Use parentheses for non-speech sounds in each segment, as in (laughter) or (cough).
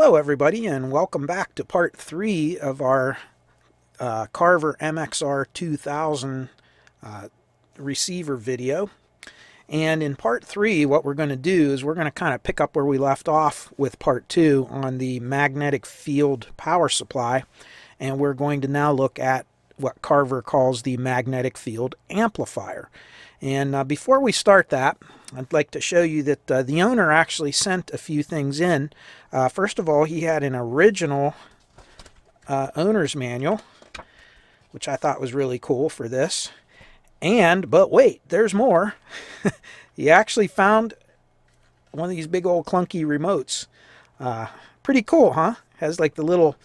Hello everybody and welcome back to part three of our uh, Carver MXR 2000 uh, receiver video. And in part three, what we're going to do is we're going to kind of pick up where we left off with part two on the magnetic field power supply. And we're going to now look at what Carver calls the magnetic field amplifier. And uh, before we start that, I'd like to show you that uh, the owner actually sent a few things in. Uh, first of all, he had an original uh, owner's manual, which I thought was really cool for this. And, but wait, there's more. (laughs) he actually found one of these big old clunky remotes. Uh, pretty cool, huh? Has like the little,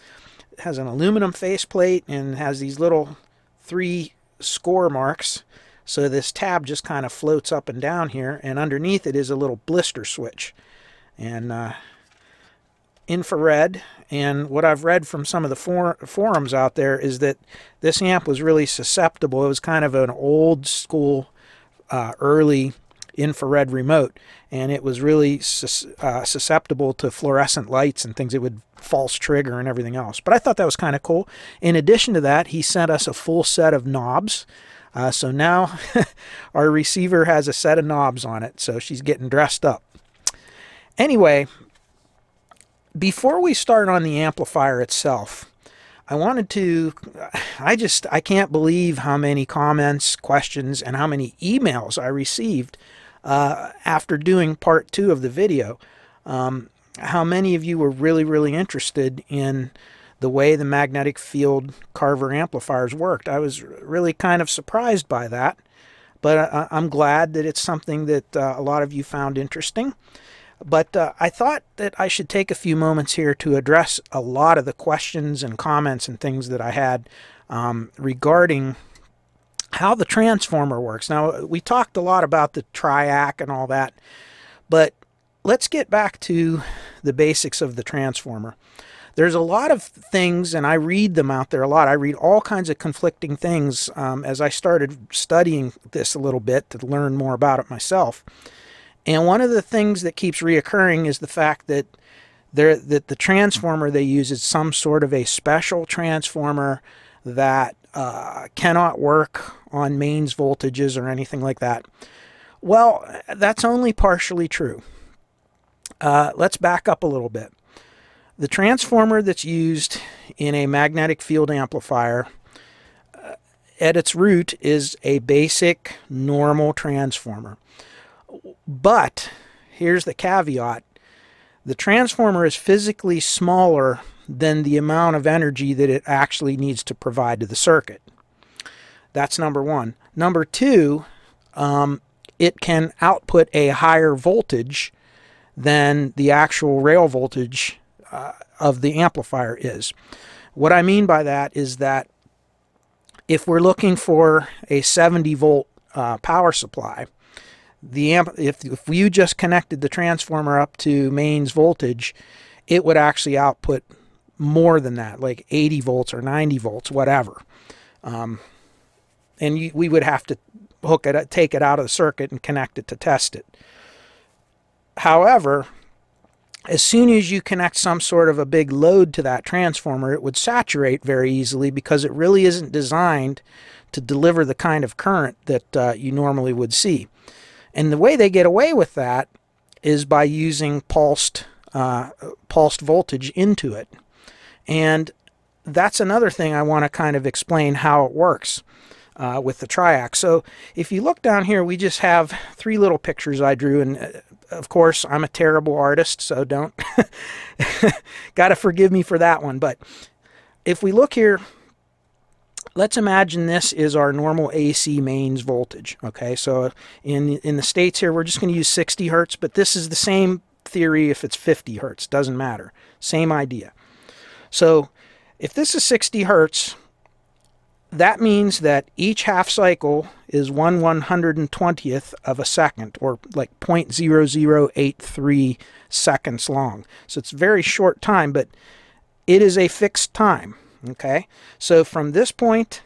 has an aluminum faceplate and has these little three score marks so this tab just kind of floats up and down here, and underneath it is a little blister switch. And uh, infrared, and what I've read from some of the for forums out there is that this amp was really susceptible. It was kind of an old school, uh, early infrared remote, and it was really sus uh, susceptible to fluorescent lights and things. It would false trigger and everything else. But I thought that was kind of cool. In addition to that, he sent us a full set of knobs. Uh, so now (laughs) our receiver has a set of knobs on it, so she's getting dressed up. Anyway, before we start on the amplifier itself, I wanted to, I just, I can't believe how many comments, questions, and how many emails I received uh, after doing part two of the video. Um, how many of you were really, really interested in the way the magnetic field Carver amplifiers worked. I was really kind of surprised by that, but I, am glad that it's something that uh, a lot of you found interesting. But uh, I thought that I should take a few moments here to address a lot of the questions and comments and things that I had um, regarding how the transformer works. Now, we talked a lot about the triac and all that, but let's get back to the basics of the transformer there's a lot of things, and I read them out there a lot. I read all kinds of conflicting things um, as I started studying this a little bit to learn more about it myself. And one of the things that keeps reoccurring is the fact that there that the transformer they use is some sort of a special transformer that uh, cannot work on mains voltages or anything like that. Well, that's only partially true. Uh, let's back up a little bit. The transformer that's used in a magnetic field amplifier uh, at its root is a basic normal transformer. But here's the caveat. The transformer is physically smaller than the amount of energy that it actually needs to provide to the circuit. That's number one. Number two, um, it can output a higher voltage than the actual rail voltage uh, of the amplifier is. What I mean by that is that if we're looking for a 70 volt uh, power supply, the amp if, if you just connected the transformer up to mains voltage, it would actually output more than that, like 80 volts or 90 volts, whatever. Um, and you, we would have to hook it, take it out of the circuit and connect it to test it. However, as soon as you connect some sort of a big load to that transformer, it would saturate very easily because it really isn't designed to deliver the kind of current that uh, you normally would see. And the way they get away with that is by using pulsed, uh, pulsed voltage into it. And that's another thing I want to kind of explain how it works. Uh, with the triac. So if you look down here, we just have three little pictures I drew, and uh, of course, I'm a terrible artist, so don't (laughs) got to forgive me for that one. But if we look here, let's imagine this is our normal AC mains voltage. Okay, so in in the states here, we're just going to use 60 hertz, but this is the same theory if it's 50 hertz. Doesn't matter. Same idea. So if this is 60 hertz, that means that each half cycle is 1 120th of a second, or like 0.0083 seconds long. So it's very short time, but it is a fixed time. Okay, so from this point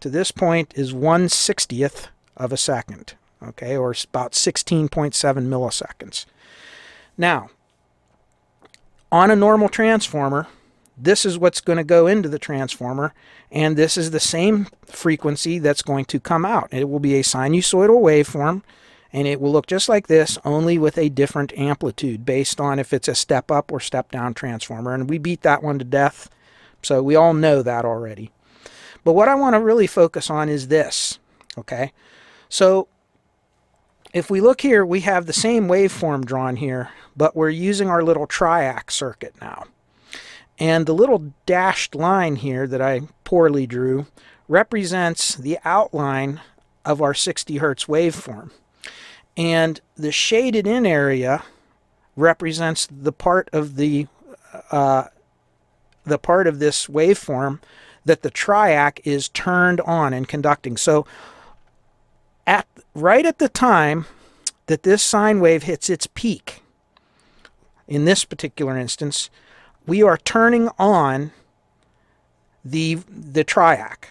to this point is 1 60th of a second. Okay, or about 16.7 milliseconds. Now, on a normal transformer, this is what's going to go into the transformer, and this is the same frequency that's going to come out. It will be a sinusoidal waveform, and it will look just like this, only with a different amplitude based on if it's a step up or step down transformer. And we beat that one to death, so we all know that already. But what I want to really focus on is this, okay? So if we look here, we have the same waveform drawn here, but we're using our little triac circuit now. And the little dashed line here that I poorly drew represents the outline of our 60 hertz waveform. And the shaded in area represents the part of the uh, the part of this waveform that the triac is turned on and conducting. So at right at the time that this sine wave hits its peak, in this particular instance, we are turning on the, the triac.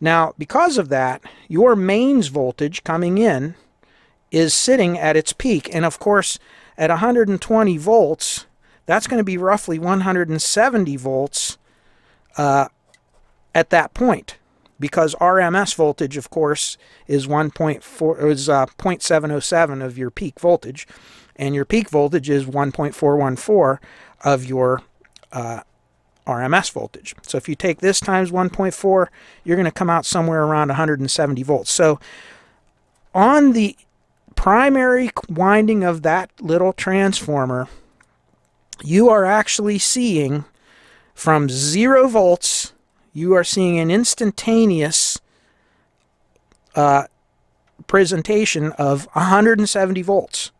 Now, because of that, your mains voltage coming in is sitting at its peak. And of course, at 120 volts, that's going to be roughly 170 volts uh, at that point because RMS voltage, of course, is 1.4 is uh, 0.707 of your peak voltage, and your peak voltage is 1.414 of your uh, RMS voltage. So if you take this times 1.4, you're going to come out somewhere around 170 volts. So on the primary winding of that little transformer, you are actually seeing from zero volts, you are seeing an instantaneous uh, presentation of 170 volts.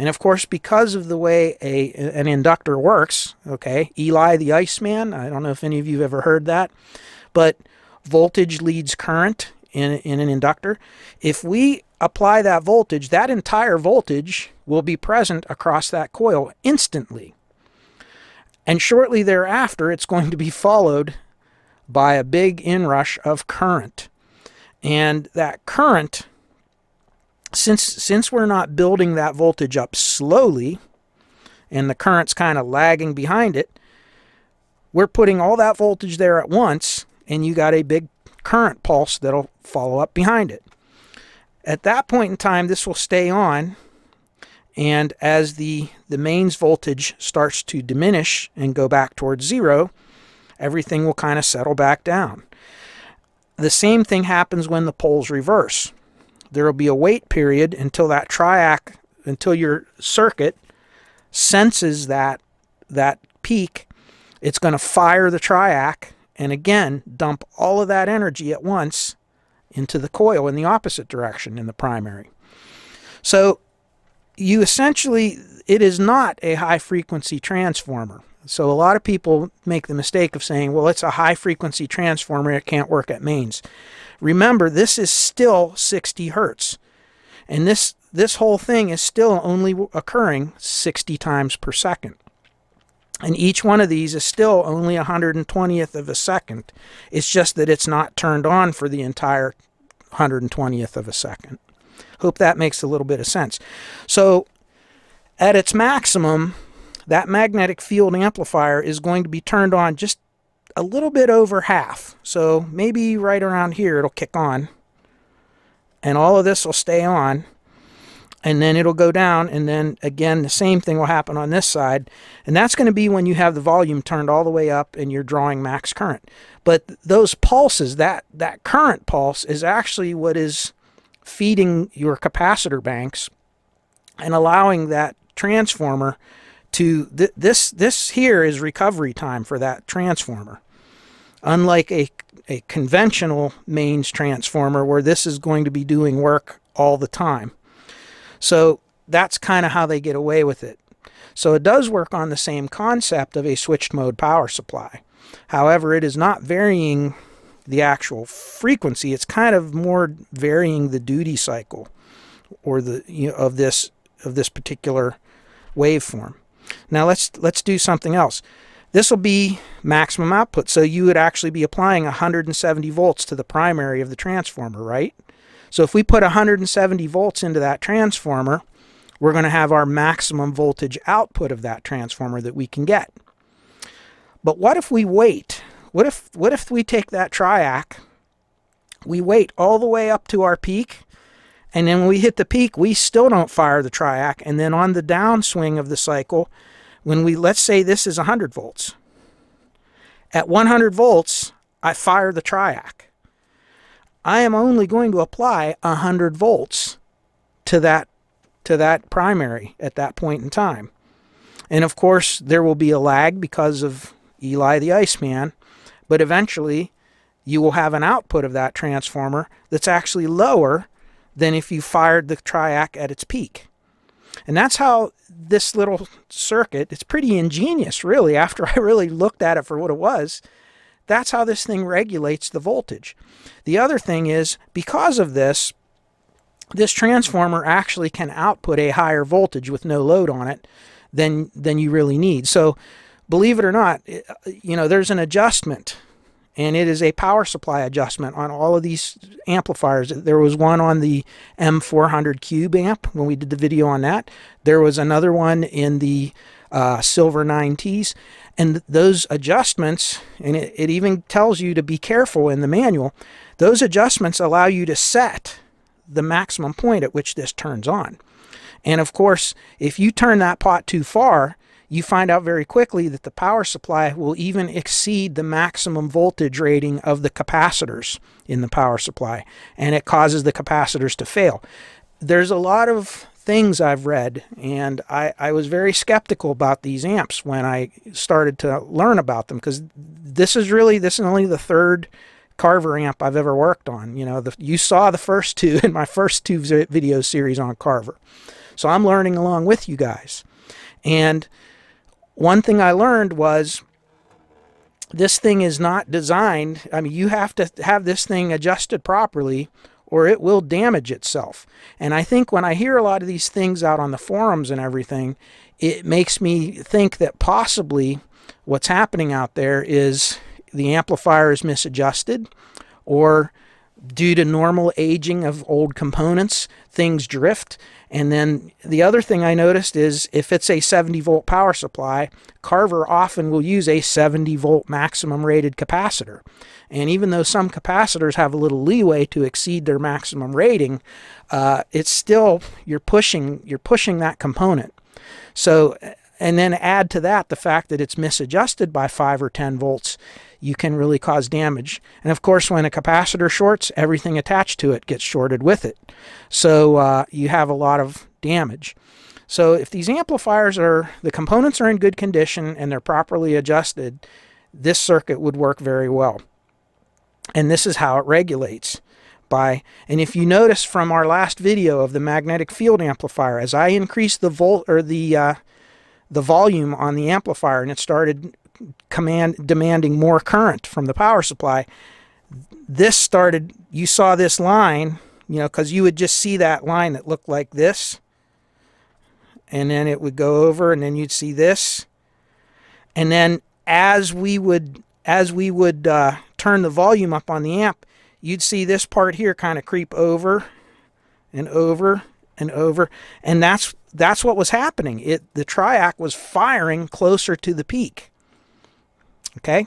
And of course, because of the way a an inductor works, okay, Eli the Iceman, I don't know if any of you have ever heard that, but voltage leads current in, in an inductor. If we apply that voltage, that entire voltage will be present across that coil instantly. And shortly thereafter, it's going to be followed by a big inrush of current. And that current, since, since we're not building that voltage up slowly, and the current's kind of lagging behind it, we're putting all that voltage there at once, and you got a big current pulse that'll follow up behind it. At that point in time, this will stay on, and as the, the mains voltage starts to diminish and go back towards zero, everything will kind of settle back down. The same thing happens when the poles reverse. There will be a wait period until that triac, until your circuit senses that, that peak. It's going to fire the triac and again dump all of that energy at once into the coil in the opposite direction in the primary. So you essentially, it is not a high frequency transformer. So a lot of people make the mistake of saying, well, it's a high frequency transformer, it can't work at mains. Remember, this is still 60 hertz. And this, this whole thing is still only occurring 60 times per second. And each one of these is still only 120th of a second. It's just that it's not turned on for the entire 120th of a second. Hope that makes a little bit of sense. So at its maximum, that magnetic field amplifier is going to be turned on just a little bit over half. So maybe right around here it'll kick on. And all of this will stay on and then it'll go down and then again the same thing will happen on this side and that's going to be when you have the volume turned all the way up and you're drawing max current but those pulses that that current pulse is actually what is feeding your capacitor banks and allowing that transformer to th this this here is recovery time for that transformer unlike a a conventional mains transformer where this is going to be doing work all the time so that's kind of how they get away with it. So it does work on the same concept of a switched mode power supply. However, it is not varying the actual frequency. It's kind of more varying the duty cycle or the you know, of this of this particular waveform. Now let's let's do something else. This will be maximum output. So you would actually be applying 170 volts to the primary of the transformer, right? So if we put 170 volts into that transformer, we're going to have our maximum voltage output of that transformer that we can get. But what if we wait? What if what if we take that triac, we wait all the way up to our peak, and then when we hit the peak, we still don't fire the triac, and then on the downswing of the cycle, when we let's say this is 100 volts. At 100 volts, I fire the triac. I am only going to apply 100 volts to that to that primary at that point in time. And of course, there will be a lag because of Eli the Iceman, but eventually you will have an output of that transformer that's actually lower than if you fired the triac at its peak. And that's how this little circuit, it's pretty ingenious really after (laughs) I really looked at it for what it was. That's how this thing regulates the voltage. The other thing is because of this, this transformer actually can output a higher voltage with no load on it than than you really need. So believe it or not, you know, there's an adjustment and it is a power supply adjustment on all of these amplifiers. There was one on the M400 Cube amp when we did the video on that. There was another one in the uh, Silver 9Ts. And those adjustments, and it, it even tells you to be careful in the manual, those adjustments allow you to set the maximum point at which this turns on. And of course, if you turn that pot too far, you find out very quickly that the power supply will even exceed the maximum voltage rating of the capacitors in the power supply, and it causes the capacitors to fail. There's a lot of things I've read, and I, I was very skeptical about these amps when I started to learn about them because this is really this is only the third Carver amp I've ever worked on. You know, the, you saw the first two (laughs) in my first two video series on Carver. So I'm learning along with you guys. And one thing I learned was this thing is not designed, I mean, you have to have this thing adjusted properly or it will damage itself. And I think when I hear a lot of these things out on the forums and everything, it makes me think that possibly what's happening out there is the amplifier is misadjusted or due to normal aging of old components, things drift and then the other thing I noticed is if it's a 70 volt power supply, Carver often will use a 70 volt maximum rated capacitor. And even though some capacitors have a little leeway to exceed their maximum rating, uh, it's still you're pushing you're pushing that component. So and then add to that the fact that it's misadjusted by 5 or 10 volts you can really cause damage. And of course, when a capacitor shorts, everything attached to it gets shorted with it. So uh, you have a lot of damage. So if these amplifiers are, the components are in good condition and they're properly adjusted, this circuit would work very well. And this is how it regulates by, and if you notice from our last video of the magnetic field amplifier, as I increased the volt or the uh, the volume on the amplifier and it started command demanding more current from the power supply. This started you saw this line you know because you would just see that line that looked like this. And then it would go over and then you'd see this. And then as we would as we would uh, turn the volume up on the amp you'd see this part here kind of creep over and over and over. And that's that's what was happening. It the triac was firing closer to the peak Okay?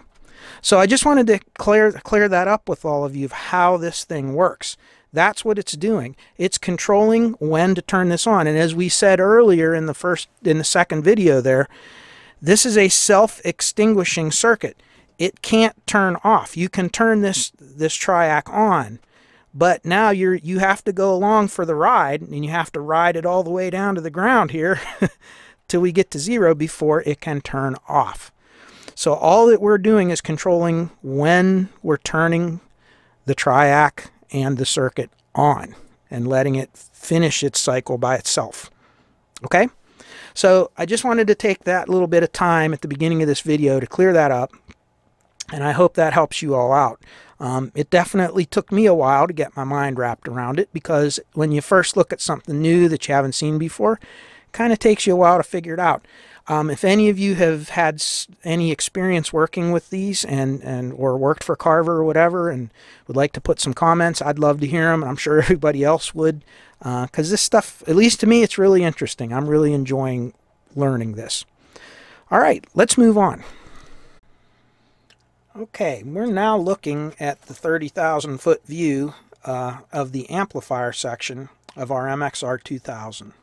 So I just wanted to clear clear that up with all of you of how this thing works. That's what it's doing. It's controlling when to turn this on. And as we said earlier in the first in the second video there, this is a self-extinguishing circuit. It can't turn off. You can turn this this triac on, but now you're you have to go along for the ride and you have to ride it all the way down to the ground here (laughs) till we get to zero before it can turn off. So all that we're doing is controlling when we're turning the triac and the circuit on and letting it finish its cycle by itself. Okay? So I just wanted to take that little bit of time at the beginning of this video to clear that up. And I hope that helps you all out. Um, it definitely took me a while to get my mind wrapped around it because when you first look at something new that you haven't seen before, kind of takes you a while to figure it out. Um, if any of you have had any experience working with these and, and or worked for Carver or whatever and would like to put some comments, I'd love to hear them. I'm sure (laughs) everybody else would. because uh, this stuff, at least to me, it's really interesting. I'm really enjoying learning this. All right, let's move on. Okay, we're now looking at the 30,000 foot view uh, of the amplifier section of our MXR 2000.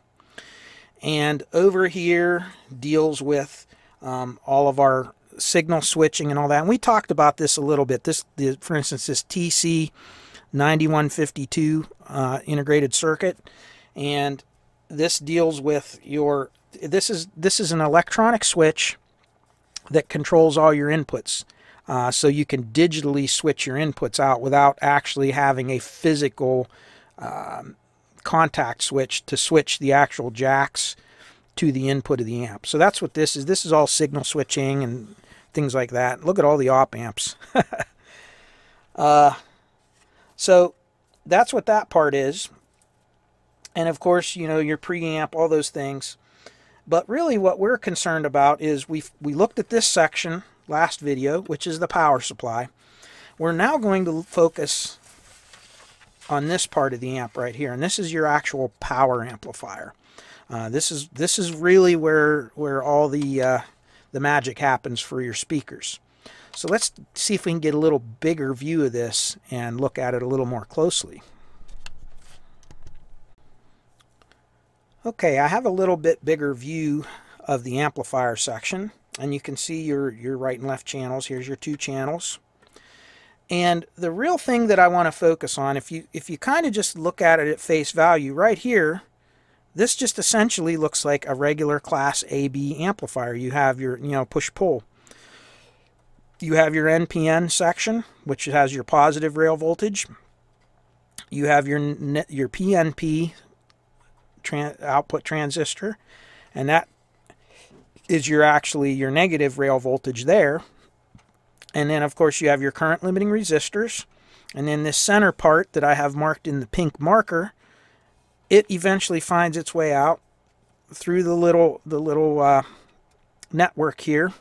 And over here deals with um, all of our signal switching and all that. And we talked about this a little bit. This, the, for instance, this TC 9152 uh, integrated circuit, and this deals with your. This is this is an electronic switch that controls all your inputs. Uh, so you can digitally switch your inputs out without actually having a physical um, contact switch to switch the actual jacks to the input of the amp. So that's what this is. This is all signal switching and things like that. Look at all the op amps. (laughs) uh, so that's what that part is. And of course, you know, your preamp, all those things. But really what we're concerned about is we we looked at this section last video, which is the power supply. We're now going to focus on this part of the amp right here, and this is your actual power amplifier. Uh, this is this is really where where all the uh, the magic happens for your speakers. So let's see if we can get a little bigger view of this and look at it a little more closely. Okay, I have a little bit bigger view of the amplifier section and you can see your, your right and left channels. Here's your two channels. And the real thing that I want to focus on, if you if you kind of just look at it at face value, right here, this just essentially looks like a regular class AB amplifier. You have your, you know, push-pull. You have your NPN section, which has your positive rail voltage. You have your your PNP tran output transistor, and that is your actually your negative rail voltage there. And then of course you have your current limiting resistors. And then this center part that I have marked in the pink marker, it eventually finds its way out through the little the little uh, network here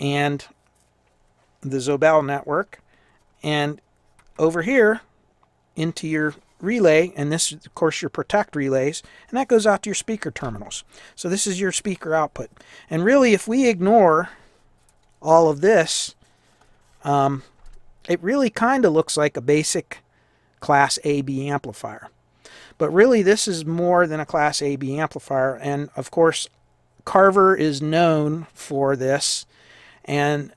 and the Zobel network and over here into your relay, and this, is, of course, your protect relays, and that goes out to your speaker terminals. So this is your speaker output. And really, if we ignore all of this, um, it really kind of looks like a basic Class AB amplifier. But really, this is more than a Class AB amplifier, and of course, Carver is known for this, and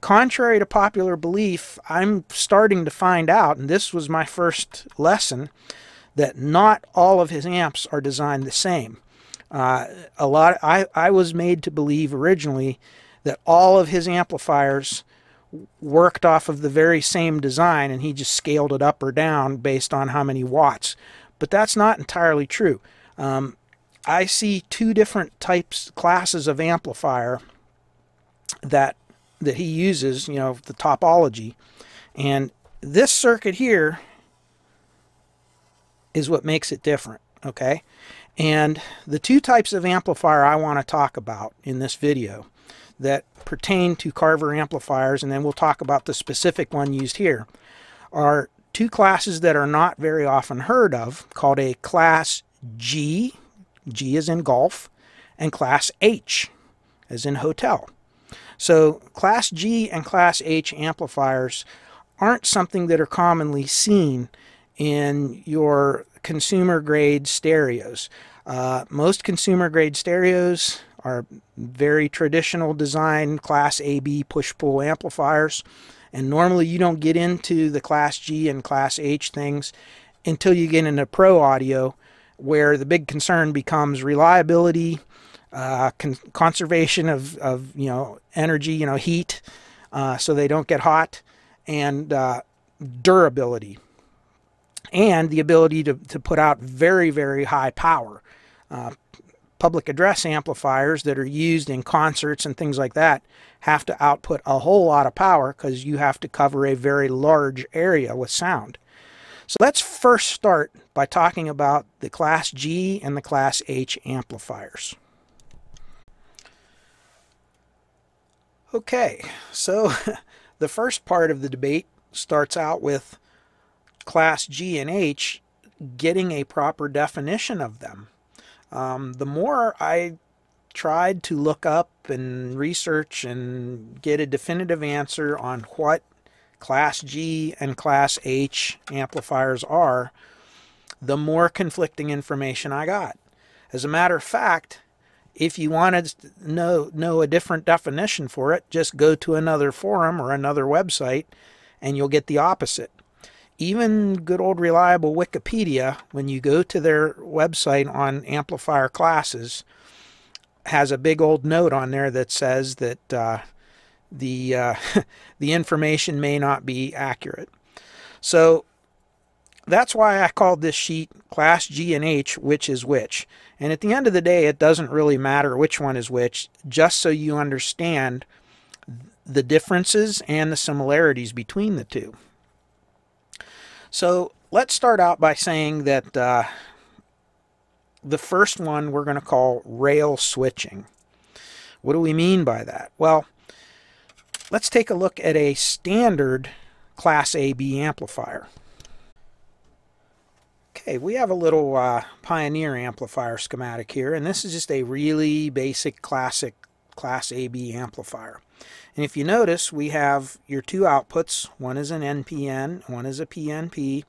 contrary to popular belief, I'm starting to find out, and this was my first lesson, that not all of his amps are designed the same. Uh, a lot. I I was made to believe originally that all of his amplifiers worked off of the very same design, and he just scaled it up or down based on how many watts. But that's not entirely true. Um, I see two different types, classes of amplifier that that he uses, you know, the topology. And this circuit here is what makes it different, okay? And the two types of amplifier I want to talk about in this video that pertain to Carver amplifiers, and then we'll talk about the specific one used here, are two classes that are not very often heard of, called a Class G, G is in golf, and Class H, as in hotel. So Class G and Class H amplifiers aren't something that are commonly seen in your consumer grade stereos. Uh, most consumer grade stereos are very traditional design Class AB push-pull amplifiers. And normally you don't get into the Class G and Class H things until you get into pro audio, where the big concern becomes reliability uh, con conservation of, of you know energy, you know heat, uh, so they don't get hot, and uh, durability, and the ability to, to put out very very high power. Public address amplifiers that are used in concerts and things like that have to output a whole lot of power because you have to cover a very large area with sound. So let's first start by talking about the Class G and the Class H amplifiers. Okay, so (laughs) the first part of the debate starts out with Class G and H getting a proper definition of them. Um, the more I tried to look up and research and get a definitive answer on what Class G and Class H amplifiers are, the more conflicting information I got. As a matter of fact, if you wanted to know, know a different definition for it, just go to another forum or another website and you'll get the opposite. Even good old reliable Wikipedia, when you go to their website on amplifier classes, has a big old note on there that says that uh, the uh, (laughs) the information may not be accurate. So that's why I called this sheet class G and H, which is which. And at the end of the day, it doesn't really matter which one is which, just so you understand the differences and the similarities between the two. So let's start out by saying that uh, the first one we're going to call rail switching. What do we mean by that? Well, let's take a look at a standard Class AB amplifier. Okay, we have a little uh, Pioneer amplifier schematic here, and this is just a really basic classic Class AB amplifier. And if you notice, we have your two outputs. One is an NPN, one is a PNP.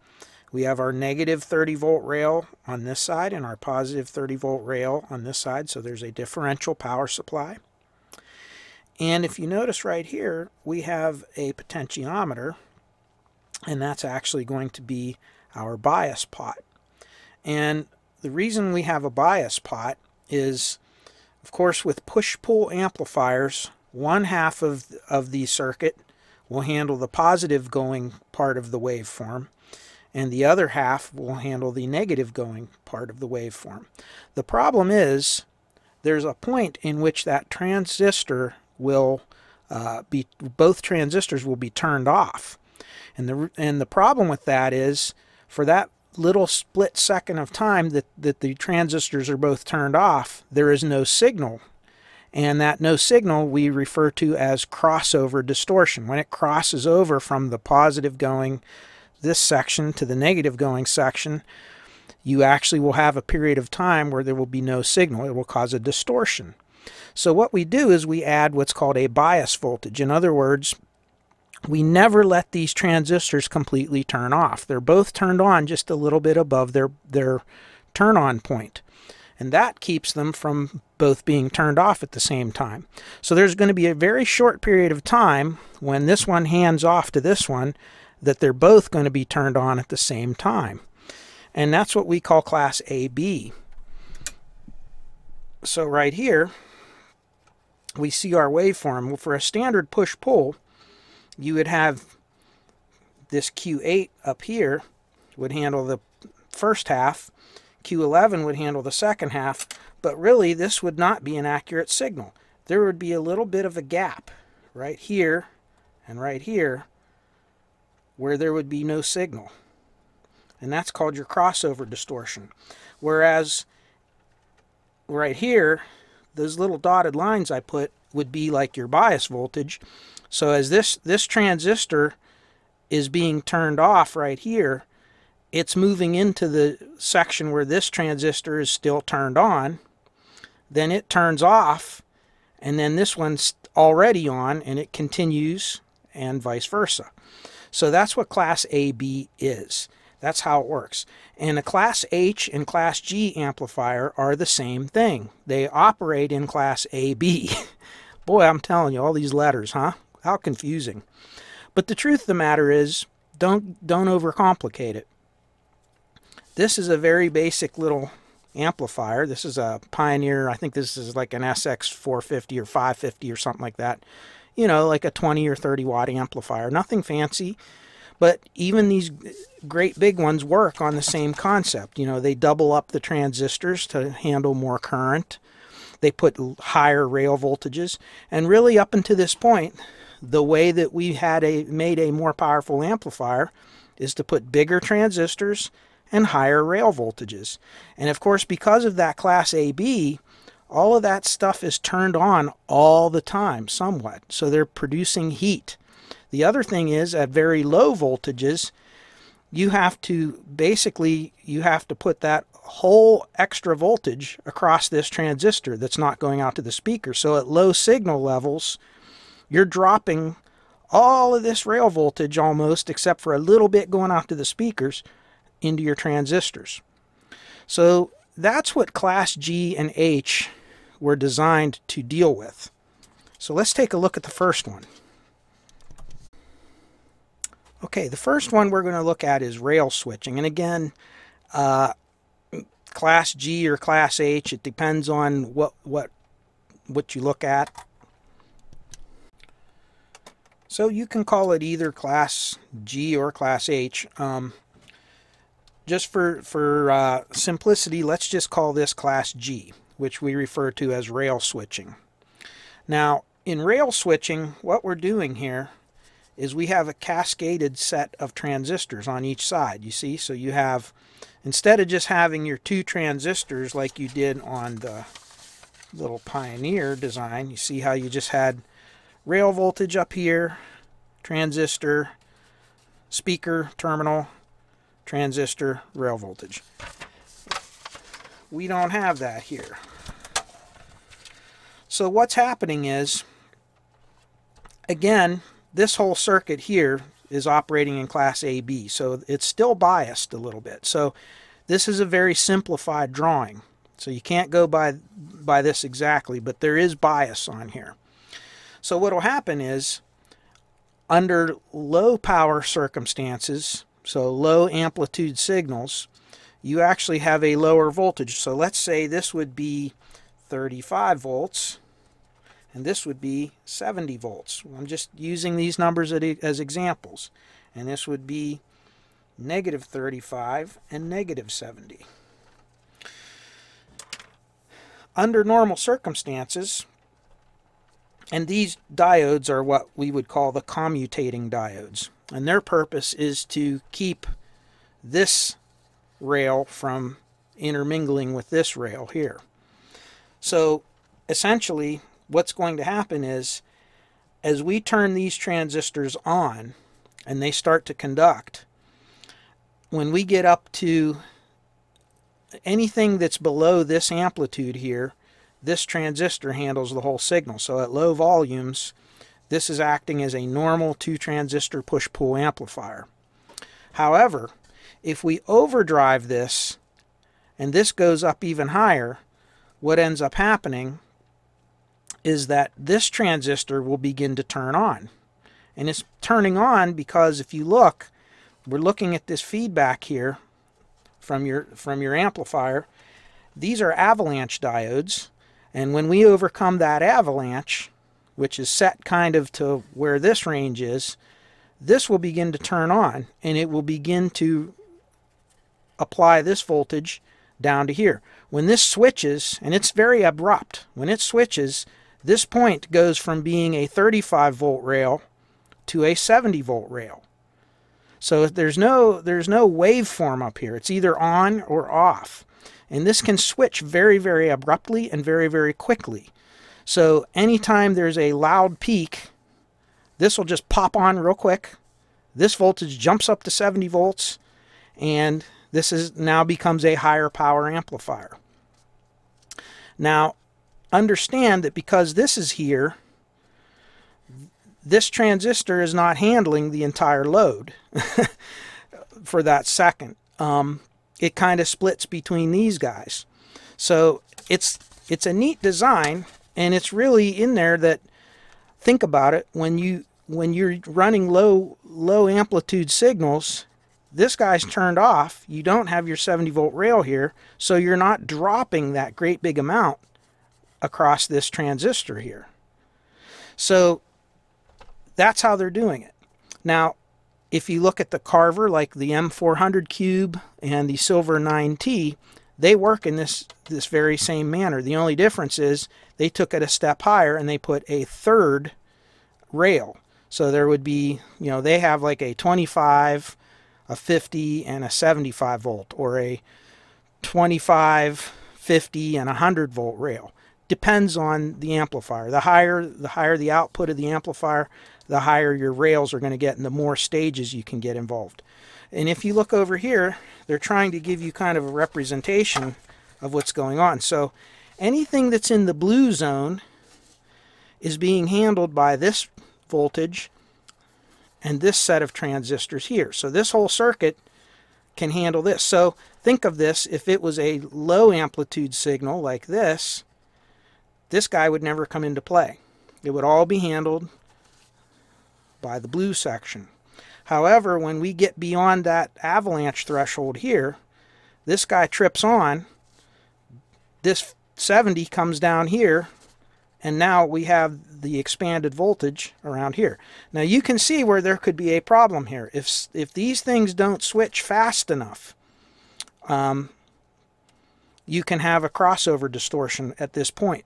We have our negative 30 volt rail on this side and our positive 30 volt rail on this side, so there's a differential power supply. And if you notice right here, we have a potentiometer, and that's actually going to be our bias pot. And the reason we have a bias pot is, of course, with push-pull amplifiers, one half of, of the circuit will handle the positive going part of the waveform, and the other half will handle the negative going part of the waveform. The problem is there's a point in which that transistor will uh, be, both transistors will be turned off. And the, and the problem with that is for that little split second of time that, that the transistors are both turned off, there is no signal. And that no signal we refer to as crossover distortion. When it crosses over from the positive going this section to the negative going section, you actually will have a period of time where there will be no signal. It will cause a distortion. So what we do is we add what's called a bias voltage. In other words, we never let these transistors completely turn off. They're both turned on just a little bit above their, their turn on point. And that keeps them from both being turned off at the same time. So there's going to be a very short period of time when this one hands off to this one that they're both going to be turned on at the same time. And that's what we call class AB. So right here, we see our waveform. Well, for a standard push-pull, you would have this Q8 up here would handle the first half, Q11 would handle the second half, but really this would not be an accurate signal. There would be a little bit of a gap right here and right here where there would be no signal. And that's called your crossover distortion. Whereas right here, those little dotted lines I put would be like your bias voltage so as this, this transistor is being turned off right here, it's moving into the section where this transistor is still turned on. Then it turns off, and then this one's already on, and it continues, and vice versa. So that's what Class AB is. That's how it works. And a Class H and Class G amplifier are the same thing. They operate in Class AB. (laughs) Boy, I'm telling you, all these letters, huh? How confusing. But the truth of the matter is, don't, don't overcomplicate it. This is a very basic little amplifier. This is a Pioneer, I think this is like an SX 450 or 550 or something like that. You know, like a 20 or 30 watt amplifier. Nothing fancy, but even these great big ones work on the same concept. You know, they double up the transistors to handle more current. They put higher rail voltages. And really up until this point, the way that we had a made a more powerful amplifier is to put bigger transistors and higher rail voltages. And of course, because of that class AB, all of that stuff is turned on all the time, somewhat. So they're producing heat. The other thing is, at very low voltages, you have to basically you have to put that whole extra voltage across this transistor that's not going out to the speaker. So at low signal levels, you're dropping all of this rail voltage almost, except for a little bit going out to the speakers, into your transistors. So that's what class G and H were designed to deal with. So let's take a look at the first one. Okay, the first one we're going to look at is rail switching. And again, uh, class G or class H, it depends on what, what, what you look at. So you can call it either class G or class H. Um, just for, for uh, simplicity, let's just call this class G, which we refer to as rail switching. Now, in rail switching, what we're doing here is we have a cascaded set of transistors on each side, you see? So you have, instead of just having your two transistors like you did on the little Pioneer design, you see how you just had rail voltage up here, transistor, speaker, terminal, transistor, rail voltage. We don't have that here. So what's happening is again, this whole circuit here is operating in class AB, so it's still biased a little bit. So this is a very simplified drawing. So you can't go by, by this exactly, but there is bias on here. So what will happen is, under low power circumstances, so low amplitude signals, you actually have a lower voltage. So let's say this would be 35 volts and this would be 70 volts. I'm just using these numbers as examples. And this would be negative 35 and negative 70. Under normal circumstances, and these diodes are what we would call the commutating diodes. And their purpose is to keep this rail from intermingling with this rail here. So essentially what's going to happen is as we turn these transistors on and they start to conduct, when we get up to anything that's below this amplitude here, this transistor handles the whole signal. So at low volumes, this is acting as a normal two transistor push-pull amplifier. However, if we overdrive this and this goes up even higher, what ends up happening is that this transistor will begin to turn on. And it's turning on because if you look, we're looking at this feedback here from your, from your amplifier. These are avalanche diodes. And when we overcome that avalanche, which is set kind of to where this range is, this will begin to turn on and it will begin to apply this voltage down to here. When this switches, and it's very abrupt, when it switches, this point goes from being a 35 volt rail to a 70 volt rail. So there's no there's no waveform up here. It's either on or off. And this can switch very, very abruptly and very, very quickly. So anytime there's a loud peak, this will just pop on real quick. This voltage jumps up to 70 volts, and this is now becomes a higher power amplifier. Now, understand that because this is here, this transistor is not handling the entire load (laughs) for that second. Um, it kind of splits between these guys. So it's it's a neat design and it's really in there that think about it when you when you're running low low amplitude signals this guy's turned off you don't have your 70 volt rail here so you're not dropping that great big amount across this transistor here. So that's how they're doing it. Now, if you look at the Carver, like the M400 Cube and the Silver 9T, they work in this, this very same manner. The only difference is they took it a step higher and they put a third rail. So there would be, you know, they have like a 25, a 50, and a 75 volt, or a 25, 50, and a 100 volt rail depends on the amplifier. The higher the higher the output of the amplifier, the higher your rails are going to get and the more stages you can get involved. And if you look over here, they're trying to give you kind of a representation of what's going on. So anything that's in the blue zone is being handled by this voltage and this set of transistors here. So this whole circuit can handle this. So think of this, if it was a low amplitude signal like this, this guy would never come into play. It would all be handled by the blue section. However, when we get beyond that avalanche threshold here, this guy trips on, this 70 comes down here, and now we have the expanded voltage around here. Now you can see where there could be a problem here. If, if these things don't switch fast enough, um, you can have a crossover distortion at this point.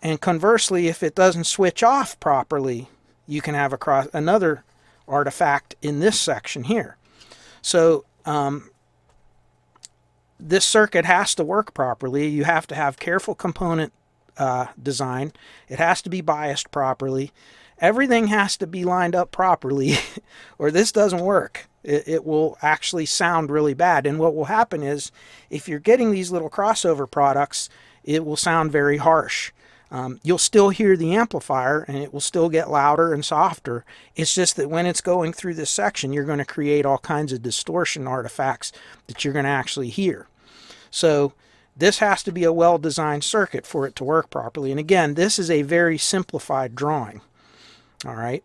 And conversely, if it doesn't switch off properly, you can have a cross another artifact in this section here. So um, this circuit has to work properly. You have to have careful component uh, design. It has to be biased properly. Everything has to be lined up properly (laughs) or this doesn't work. It, it, will actually sound really bad. And what will happen is if you're getting these little crossover products, it will sound very harsh. Um, you'll still hear the amplifier and it will still get louder and softer. It's just that when it's going through this section, you're going to create all kinds of distortion artifacts that you're going to actually hear. So this has to be a well-designed circuit for it to work properly. And again, this is a very simplified drawing. All right.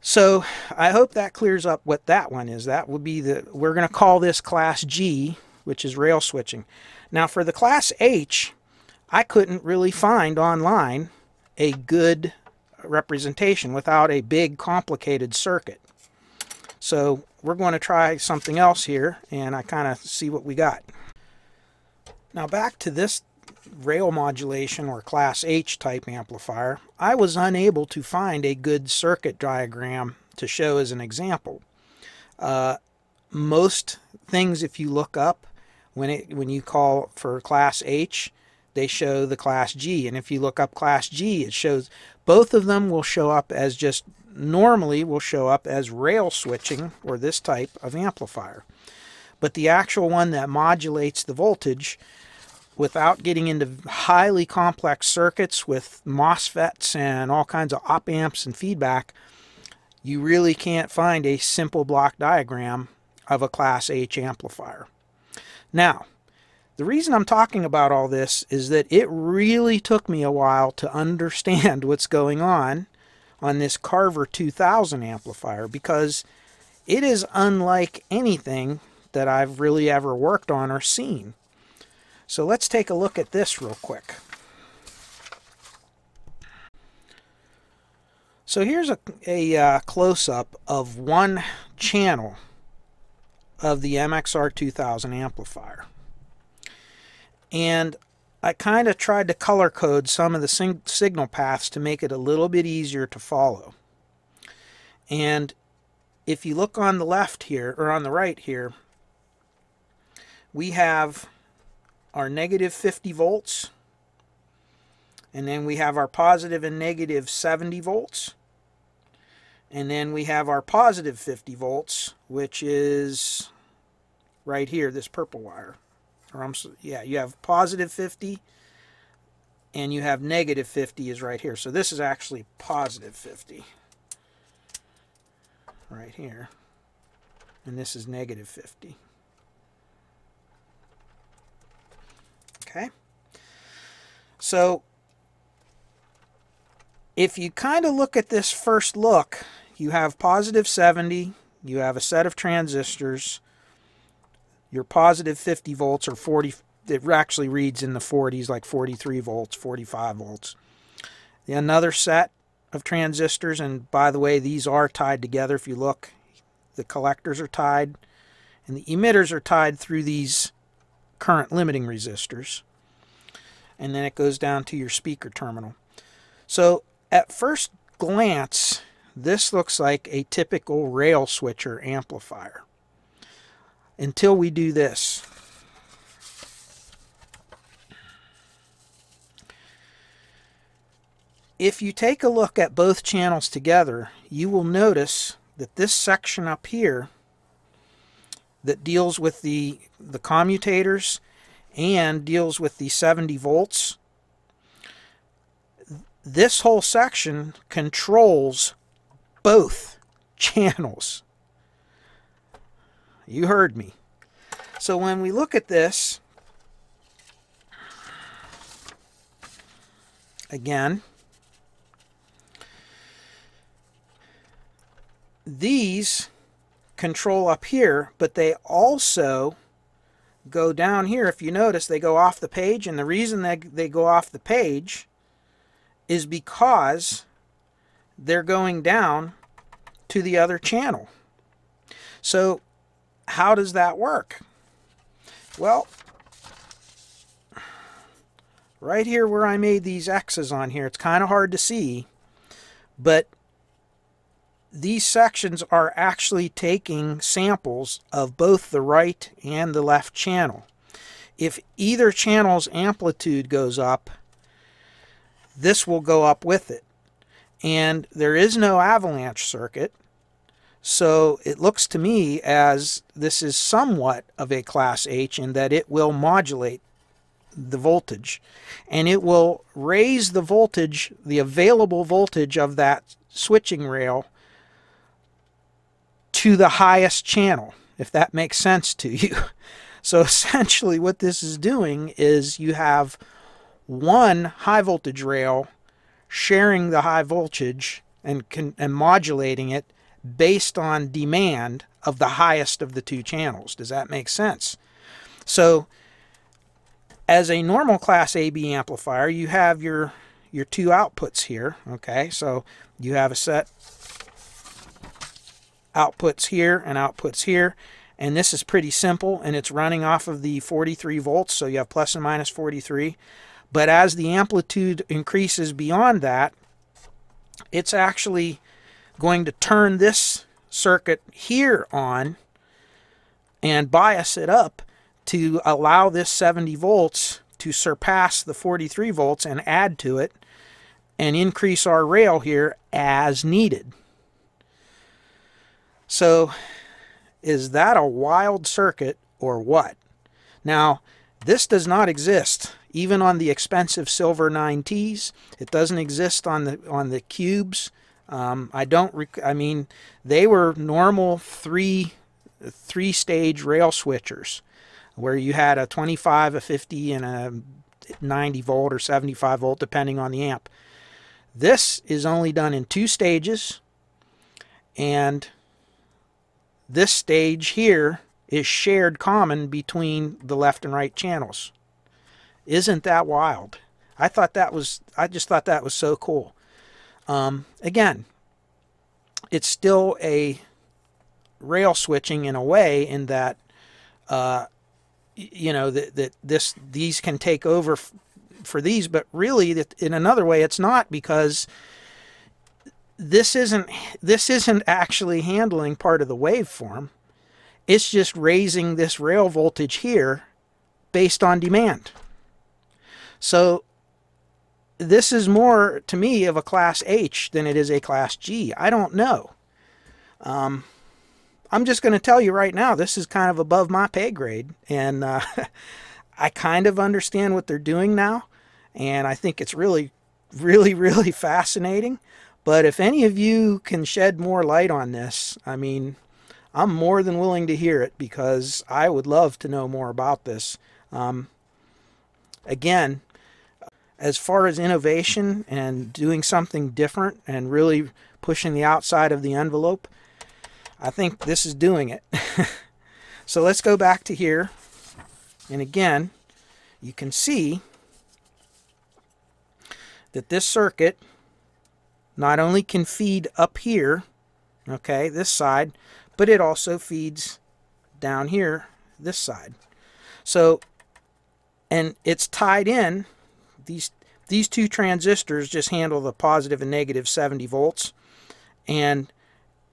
So I hope that clears up what that one is. That would be the, we're going to call this class G, which is rail switching. Now for the class H, I couldn't really find online a good representation without a big complicated circuit. So we're going to try something else here and I kind of see what we got. Now back to this rail modulation or class H type amplifier, I was unable to find a good circuit diagram to show as an example. Uh, most things if you look up when it when you call for class H they show the class G and if you look up class G it shows both of them will show up as just normally will show up as rail switching or this type of amplifier but the actual one that modulates the voltage without getting into highly complex circuits with MOSFETs and all kinds of op amps and feedback, you really can't find a simple block diagram of a Class H amplifier. Now, the reason I'm talking about all this is that it really took me a while to understand (laughs) what's going on on this Carver 2000 amplifier because it is unlike anything that I've really ever worked on or seen. So let's take a look at this real quick. So here's a, a uh, close-up of one channel of the MXR 2000 amplifier. And I kind of tried to color code some of the signal paths to make it a little bit easier to follow. And if you look on the left here, or on the right here, we have our negative 50 volts. And then we have our positive and negative 70 volts. And then we have our positive 50 volts, which is right here, this purple wire. Or I'm, yeah, you have positive 50 and you have negative 50 is right here. So this is actually positive 50 right here. And this is negative 50. Okay. So if you kind of look at this first look, you have positive 70, you have a set of transistors, your positive 50 volts or 40, it actually reads in the 40s like 43 volts, 45 volts. Another set of transistors, and by the way, these are tied together. If you look, the collectors are tied, and the emitters are tied through these current limiting resistors. And then it goes down to your speaker terminal. So at first glance, this looks like a typical rail switcher amplifier. Until we do this. if you take a look at both channels together, you will notice that this section up here that deals with the, the commutators and deals with the 70 volts, this whole section controls both (laughs) channels. You heard me. So when we look at this, again, these control up here, but they also go down here. If you notice, they go off the page, and the reason they, they go off the page is because they're going down to the other channel. So how does that work? Well, right here where I made these X's on here, it's kind of hard to see, but these sections are actually taking samples of both the right and the left channel. If either channel's amplitude goes up, this will go up with it. And there is no avalanche circuit, so it looks to me as this is somewhat of a class H in that it will modulate the voltage and it will raise the voltage, the available voltage of that switching rail to the highest channel, if that makes sense to you. (laughs) So essentially what this is doing is you have one high voltage rail sharing the high voltage and, and modulating it based on demand of the highest of the two channels. Does that make sense? So as a normal class AB amplifier, you have your your two outputs here, okay? So you have a set outputs here and outputs here. And this is pretty simple and it's running off of the 43 volts. So you have plus and minus 43. But as the amplitude increases beyond that, it's actually going to turn this circuit here on and bias it up to allow this 70 volts to surpass the 43 volts and add to it and increase our rail here as needed. So is that a wild circuit or what? Now, this does not exist even on the expensive silver 9Ts. It doesn't exist on the on the cubes. Um, I don't. I mean, they were normal three three stage rail switchers, where you had a 25, a 50, and a 90 volt or 75 volt, depending on the amp. This is only done in two stages, and this stage here is shared common between the left and right channels. Isn't that wild? I thought that was, I just thought that was so cool. Um, again, it's still a rail switching in a way in that, uh, you know, that, that this, these can take over for these, but really that in another way, it's not because this isn't this isn't actually handling part of the waveform. It's just raising this rail voltage here based on demand. So this is more to me of a class H than it is a class G. I don't know. Um, I'm just going to tell you right now, this is kind of above my pay grade. And uh, (laughs) I kind of understand what they're doing now. And I think it's really, really, (laughs) really fascinating. But if any of you can shed more light on this, I mean, I'm more than willing to hear it because I would love to know more about this. Um, again, as far as innovation and doing something different and really pushing the outside of the envelope, I think this is doing it. (laughs) so let's go back to here. And again, you can see that this circuit not only can feed up here, okay, this side, but it also feeds down here, this side. So, and it's tied in, these, these two transistors just handle the positive and negative 70 volts, and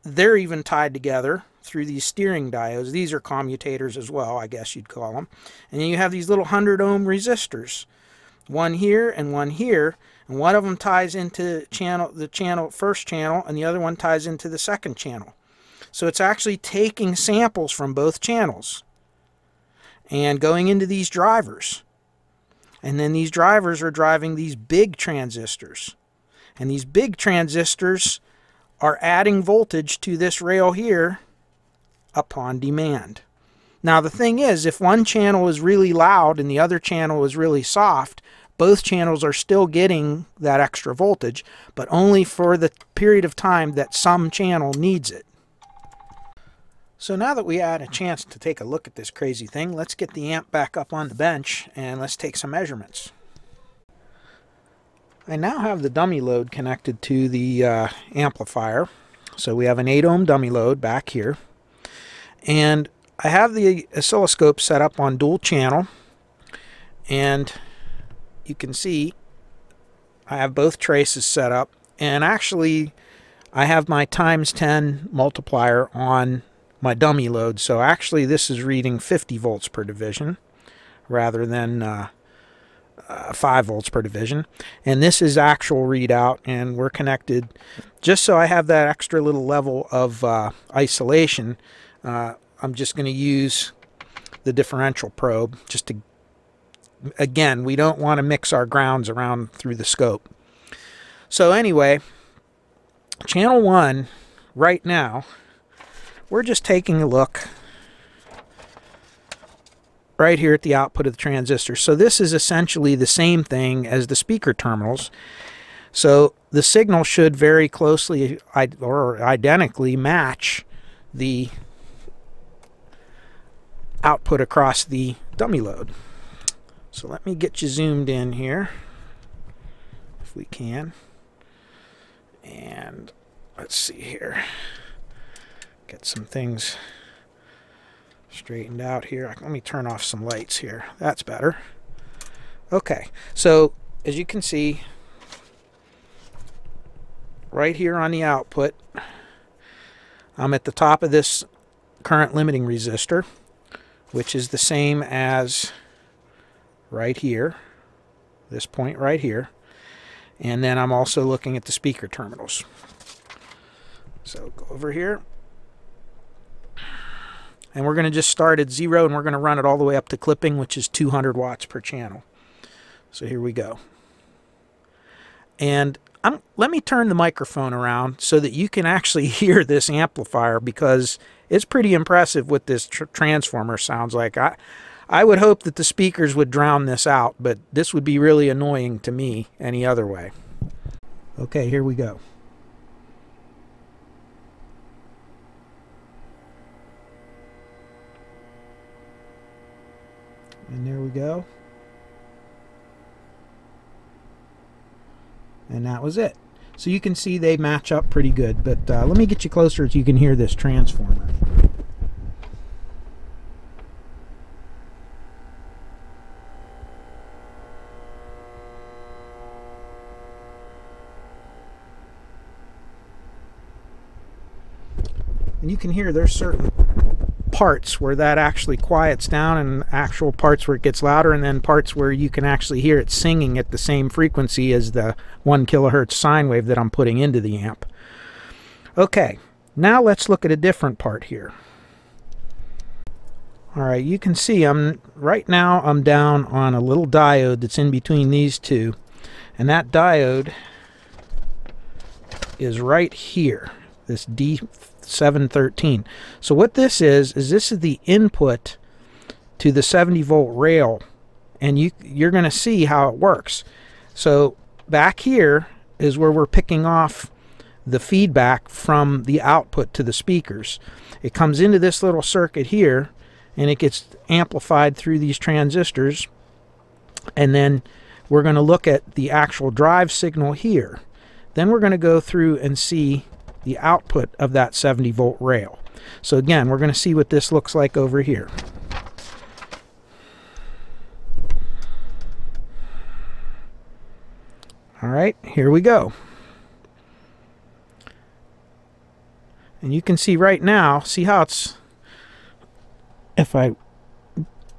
they're even tied together through these steering diodes. These are commutators as well, I guess you'd call them. And then you have these little 100 ohm resistors. one here and one here, and one of them ties into channel the channel first channel and the other one ties into the second channel. So it's actually taking samples from both channels and going into these drivers. And then these drivers are driving these big transistors. And these big transistors are adding voltage to this rail here upon demand. Now the thing is, if one channel is really loud and the other channel is really soft, both channels are still getting that extra voltage, but only for the period of time that some channel needs it. So now that we had a chance to take a look at this crazy thing, let's get the amp back up on the bench and let's take some measurements. I now have the dummy load connected to the uh, amplifier. So we have an 8 ohm dummy load back here. And I have the oscilloscope set up on dual channel. And you can see I have both traces set up. And actually, I have my times 10 multiplier on my dummy load. So actually this is reading 50 volts per division rather than uh, uh, 5 volts per division. And this is actual readout and we're connected just so I have that extra little level of uh, isolation. Uh, I'm just going to use the differential probe just to again we don't want to mix our grounds around through the scope. So anyway, channel 1 right now we're just taking a look right here at the output of the transistor. So this is essentially the same thing as the speaker terminals. So the signal should very closely or identically match the output across the dummy load. So let me get you zoomed in here if we can. And let's see here get some things straightened out here. Let me turn off some lights here. That's better. Okay, so as you can see, right here on the output, I'm at the top of this current limiting resistor, which is the same as right here, this point right here. And then I'm also looking at the speaker terminals. So go over here and we're going to just start at zero and we're going to run it all the way up to clipping, which is 200 watts per channel. So here we go. And I'm, let me turn the microphone around so that you can actually (laughs) hear this amplifier because it's pretty impressive what this tr transformer sounds like. I, I would hope that the speakers would drown this out, but this would be really annoying to me any other way. Okay, here we go. And there we go. And that was it. So you can see they match up pretty good. But uh, let me get you closer so you can hear this transformer. And you can hear there's certain parts where that actually quiets down and actual parts where it gets louder and then parts where you can actually hear it singing at the same frequency as the 1 kilohertz sine wave that I'm putting into the amp. Okay, now let's look at a different part here. Alright, you can see I'm right now I'm down on a little diode that's in between these two and that diode is right here this D 713. So what this is, is this is the input to the 70 volt rail and you, you're going to see how it works. So back here is where we're picking off the feedback from the output to the speakers. It comes into this little circuit here and it gets amplified through these transistors and then we're going to look at the actual drive signal here. Then we're going to go through and see the output of that 70 volt rail. So again, we're going to see what this looks like over here. All right, here we go. And you can see right now, see how it's, if I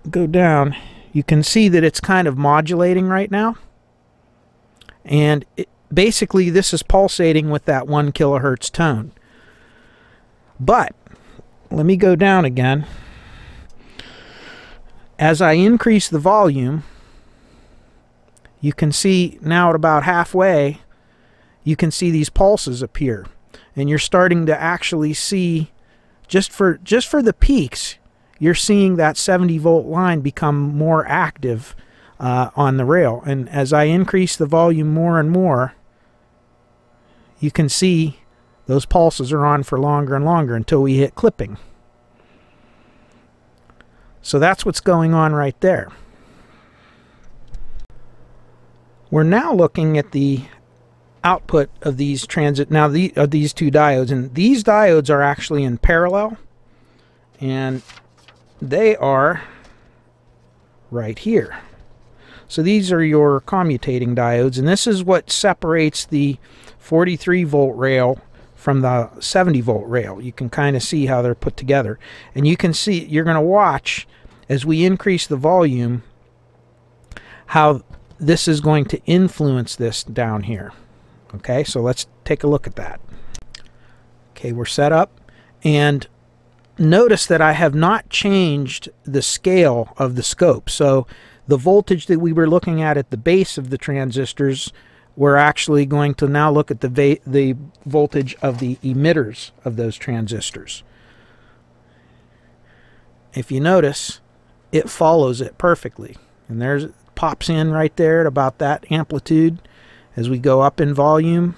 go down, you can see that it's kind of modulating right now. And it, basically this is pulsating with that 1 kilohertz tone. But let me go down again. As I increase the volume, you can see now at about halfway, you can see these pulses appear. And you're starting to actually see, just for, just for the peaks, you're seeing that 70 volt line become more active uh, on the rail. And as I increase the volume more and more, you can see those pulses are on for longer and longer until we hit clipping. So that's what's going on right there. We're now looking at the output of these transit now the, of these two diodes and these diodes are actually in parallel and they are right here. So these are your commutating diodes and this is what separates the 43 volt rail from the 70 volt rail. You can kind of see how they're put together. And you can see, you're going to watch as we increase the volume how this is going to influence this down here. Okay, so let's take a look at that. Okay, we're set up. And notice that I have not changed the scale of the scope. So the voltage that we were looking at at the base of the transistors we're actually going to now look at the, the voltage of the emitters of those transistors. If you notice, it follows it perfectly. And there's pops in right there at about that amplitude. As we go up in volume,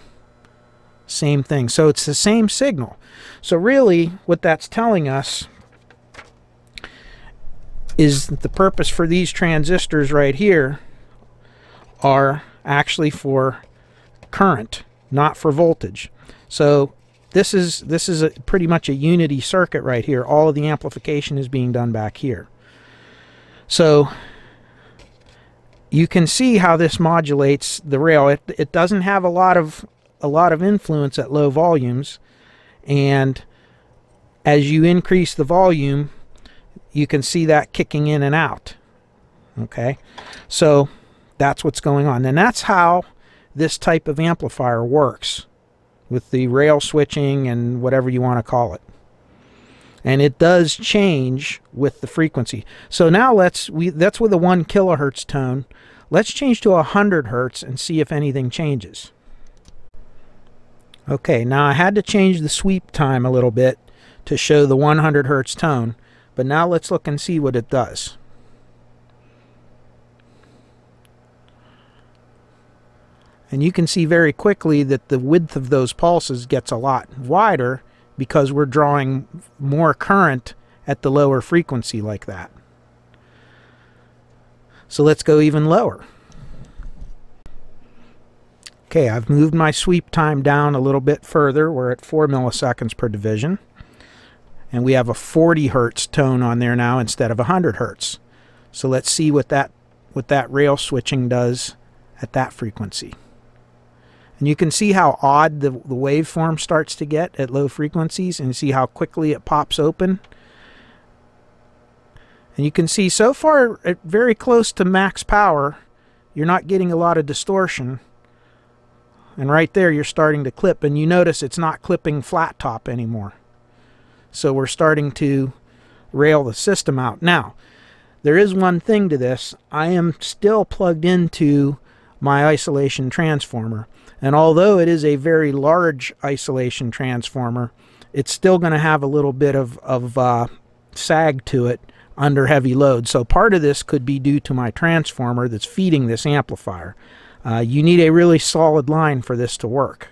same thing. So it's the same signal. So really, what that's telling us is that the purpose for these transistors right here are actually for current, not for voltage. So this is this is a, pretty much a unity circuit right here. All of the amplification is being done back here. So you can see how this modulates the rail. It, it doesn't have a lot of a lot of influence at low volumes and as you increase the volume you can see that kicking in and out okay so that's what's going on. And that's how this type of amplifier works with the rail switching and whatever you want to call it. And it does change with the frequency. So now let's, we that's with a 1 kilohertz tone. Let's change to 100 hertz and see if anything changes. Okay, now I had to change the sweep time a little bit to show the 100 hertz tone. But now let's look and see what it does. And you can see very quickly that the width of those pulses gets a lot wider because we're drawing more current at the lower frequency like that. So let's go even lower. Okay, I've moved my sweep time down a little bit further. We're at 4 milliseconds per division. And we have a 40 hertz tone on there now instead of 100 hertz. So let's see what that, what that rail switching does at that frequency. And you can see how odd the, the waveform starts to get at low frequencies and see how quickly it pops open. And you can see so far very close to max power, you're not getting a lot of distortion. And right there you're starting to clip and you notice it's not clipping flat top anymore. So we're starting to rail the system out. Now, there is one thing to this. I am still plugged into my isolation transformer. And although it is a very large isolation transformer, it's still going to have a little bit of, of uh, sag to it under heavy load. So part of this could be due to my transformer that's feeding this amplifier. Uh, you need a really solid line for this to work.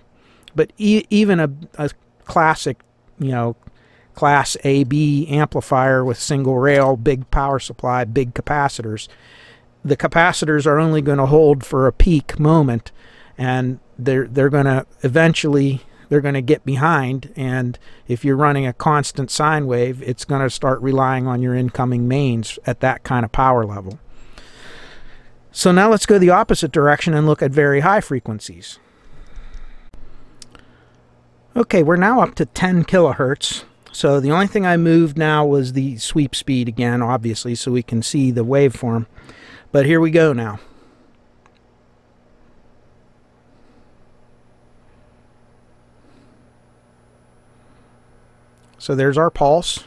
But e even a, a classic, you know, class AB amplifier with single rail, big power supply, big capacitors, the capacitors are only going to hold for a peak moment and they're they're going to eventually they're going to get behind and if you're running a constant sine wave it's going to start relying on your incoming mains at that kind of power level so now let's go the opposite direction and look at very high frequencies okay we're now up to 10 kilohertz So the only thing I moved now was the sweep speed again, obviously, so we can see the waveform. But here we go now. So there's our pulse.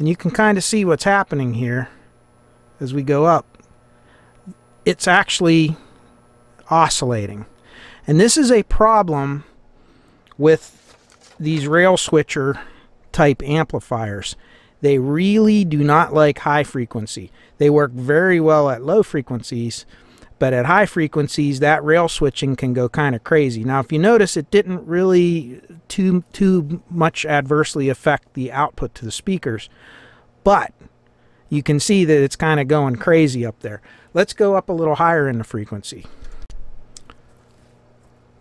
And you can kind of see what's happening here as we go up. It's actually oscillating. And this is a problem with these rail switcher type amplifiers. They really do not like high frequency. They work very well at low frequencies, but at high frequencies that rail switching can go kind of crazy. Now if you notice it didn't really too too much adversely affect the output to the speakers, but you can see that it's kind of going crazy up there. Let's go up a little higher in the frequency.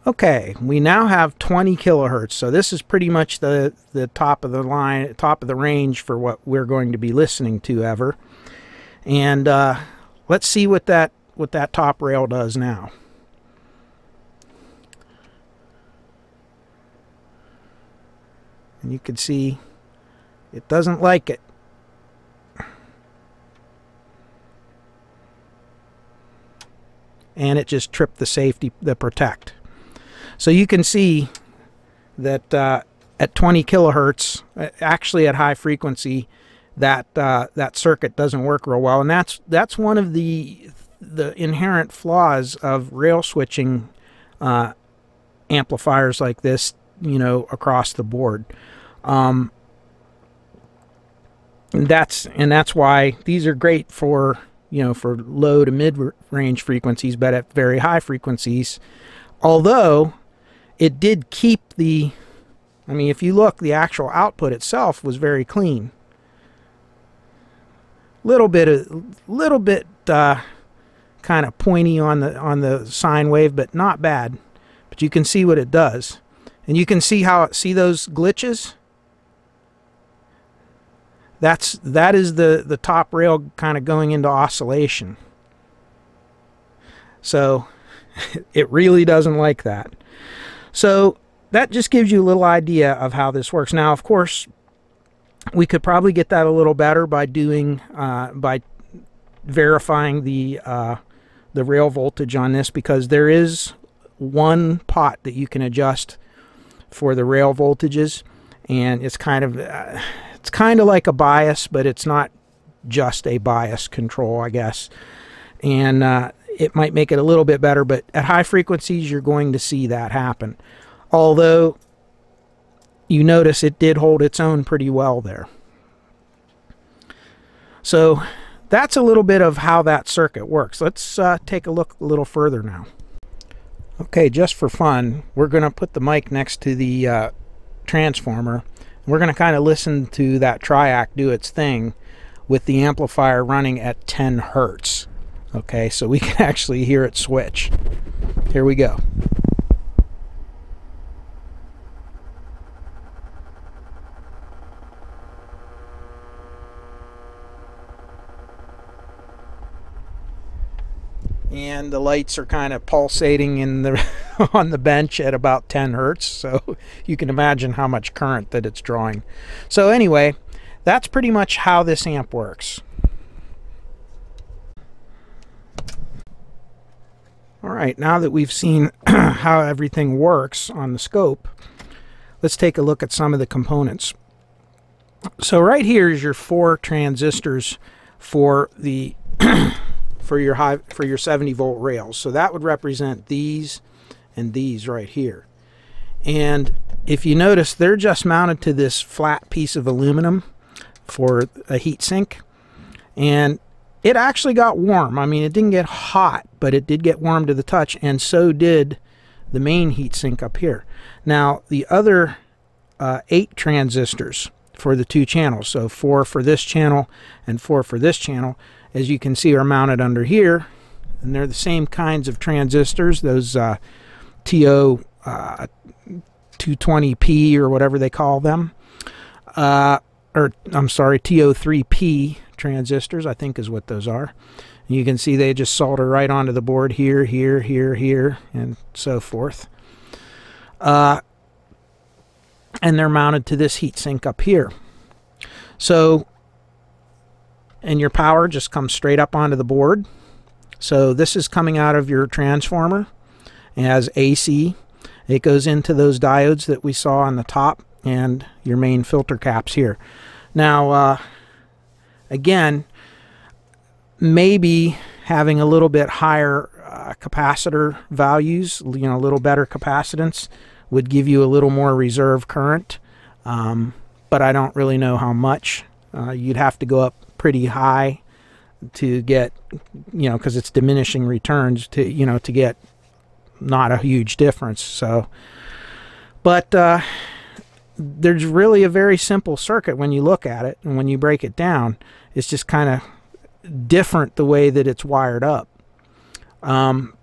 Okay, we now have 20 kilohertz, so this is pretty much the, the top of the line, top of the range for what we're going to be listening to ever. And uh, let's see what that what that top rail does now. And you can see it doesn't like it. And it just tripped the safety, the protect. So you can see that uh, at 20 kilohertz, actually at high frequency, that uh, that circuit doesn't work real well, and that's that's one of the the inherent flaws of rail switching uh, amplifiers like this, you know, across the board. Um, and that's and that's why these are great for you know for low to mid range frequencies, but at very high frequencies, although it did keep the. I mean, if you look, the actual output itself was very clean. Little bit, a little bit. Uh, kind of pointy on the on the sine wave, but not bad. But you can see what it does. And you can see how see those glitches? That's that is the the top rail kind of going into oscillation. So (laughs) it really doesn't like that. So that just gives you a little idea of how this works. Now, of course, we could probably get that a little better by doing uh, by verifying the uh, the rail voltage on this because there is one pot that you can adjust for the rail voltages and it's kind of uh, it's kind of like a bias but it's not just a bias control I guess. And uh, it might make it a little bit better but at high frequencies you're going to see that happen. Although you notice it did hold its own pretty well there. So that's a little bit of how that circuit works. Let's uh, take a look a little further now. Okay, just for fun, we're going to put the mic next to the uh, transformer. We're going to kind of listen to that triac do its thing with the amplifier running at 10 hertz. Okay, so we (laughs) can actually hear it switch. Here we go. And the lights are kind of pulsating in the (laughs) on the bench at about 10 hertz so (laughs) you can imagine how much current that it's drawing. So anyway that's pretty much how this amp works. All right now that we've seen (clears throat) how everything works on the scope let's take a look at some of the components. So right here is your four transistors for the (clears throat) for your high for your 70 volt rails. So that would represent these and these right here. And if you notice, they're just mounted to this flat piece of aluminum for a heat sink. And it actually got warm. I mean, it didn't get hot, but it did get warm to the touch, and so did the main heat sink up here. Now, the other uh, eight transistors for the two channels, so four for this channel and four for this channel, as you can see are mounted under here. And they're the same kinds of transistors those uh, TO uh, 220p or whatever they call them. Uh, or I'm sorry TO3p transistors I think is what those are. And you can see they just solder right onto the board here here here here and so forth. Uh, and they're mounted to this heatsink up here. So, and your power just comes straight up onto the board. So this is coming out of your transformer. as AC. It goes into those diodes that we saw on the top and your main filter caps here. Now, uh, again, maybe having a little bit higher uh, capacitor values, you know, a little better capacitance would give you a little more reserve current. Um, but I don't really know how much. Uh, you'd have to go up pretty high to get, you know, because it's diminishing returns to, you know, to get not a huge difference. So, but uh, there's really a very simple circuit when you look at it and when you break it down. It's just kind of different the way that it's wired up. Um,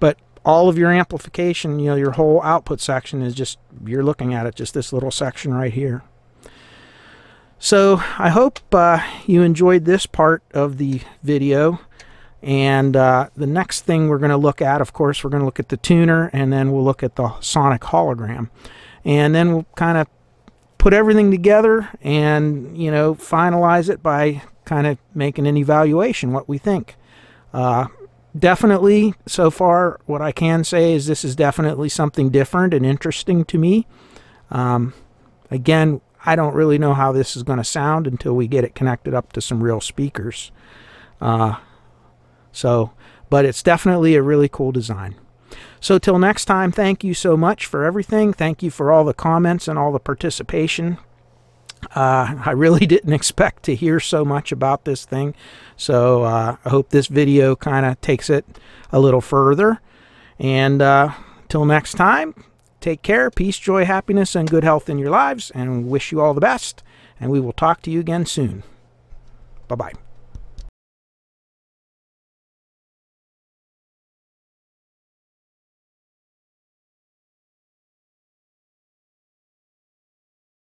but all of your amplification, you know, your whole output section is just, you're looking at it, just this little section right here. So I hope uh, you enjoyed this part of the video. And uh, the next thing we're going to look at, of course, we're going to look at the tuner and then we'll look at the sonic hologram. And then we'll kind of put everything together and, you know, finalize it by kind of making an evaluation, what we think. Uh, definitely, so far, what I can say is this is definitely something different and interesting to me. Um, again, I don't really know how this is going to sound until we get it connected up to some real speakers. Uh, so, but it's definitely a really cool design. So till next time, thank you so much for everything. Thank you for all the comments and all the participation. Uh, I really (laughs) didn't expect to hear so much about this thing. So uh, I hope this video kind of takes it a little further. And uh, till next time, Take care, peace, joy, happiness, and good health in your lives, and wish you all the best. And we will talk to you again soon. Bye bye.